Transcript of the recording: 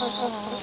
Oh.